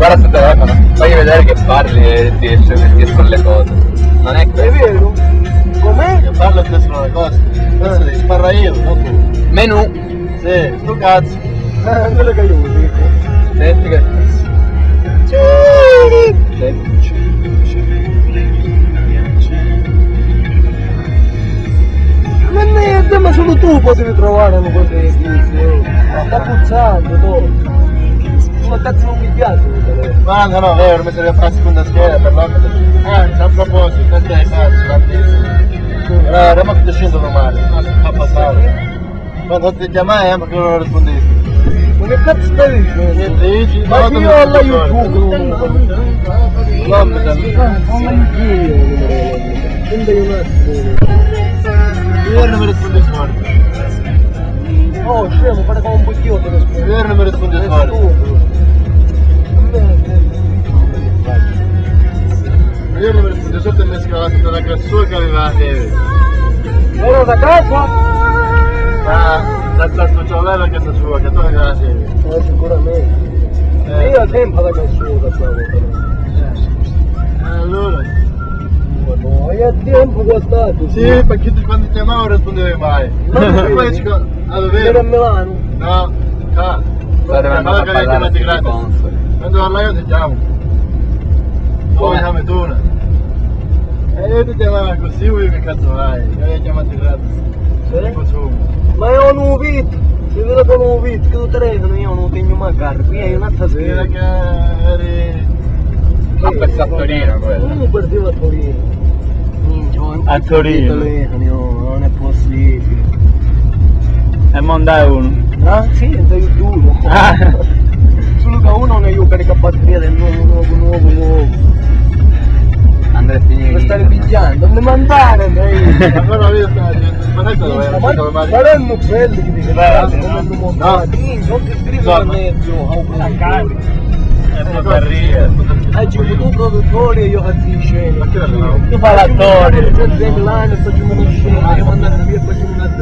Guarda sto telefono, fagli vedere che parli e ti escono le cose. Non è È questo. vero? Com'è? Che parlo e ti escono le cose. Adesso devi sparare io, non tu. Menù. Sì, sto cazzo. Eh, quello che io dico. Senti che... Ma niente, ma solo tu potevi trovare una cosa di questo. Sta puzzando, tu. contatto non mi piace. No, no, no, vero, mi serve a fare seconda schiera, perdonate. Anzi, a proposito, a te, cazzo, l'antesa. La Roma che ti scendo domani, a passare. Quando ti chiamai, eh, perché non rispondesti. Ma che cazzo stai dicendo? Che dici? Ma io alla YouTube. Non mi dà. Non mi chiedo. Quindi io non rispondo. Io non mi rispondo. Oh, scemo, fare come un buchio te lo spiego. Ieri non mi stupido. Ieri non mi rispondi sotto e mi tutta la cazzua che aveva la tele. Ero da casa? Ma senza il tuo cervello che sta sua, che tu avevi la tele. Eh, sicuramente. Eh. Io sempre da cassuta stavo. timpul cu asta. Și pe chit când te não. Não, răspunde mai mare. Nu não não avem. Não, não. Da, da. Sta devendo una parlare di sponsor. eu te ti chiamo. Poi chiami tu. E io ti chiamavo così, voi che cazzo vai? Io ti chiamati gratis. Sì? mas eu não ho visto. Se vedo não non ho não. che lo telefono não non tengo mai não. Qui não un'altra sera. Sì, che eri... Ma per Sattorino quello. Come? A Torino. A Torino. oh, non è possibile. E mondai uno. Ah, sì, sei duro. Ah. Solo che uno non è io carica batteria del nuovo, nuovo, nuovo, nuovo. Andrea Mi Pinini. stai pigliando, non mi mandare, dai. Vita sta dicendo, ma sai dove Ma saranno belli che Belli, come no? non ti scrivo a mezzo, a un adquiriu do produtor e eu atingi o falatório.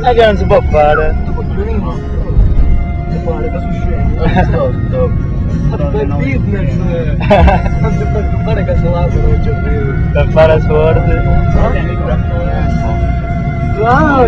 A grande bobara. Tapar a sorte. Uau!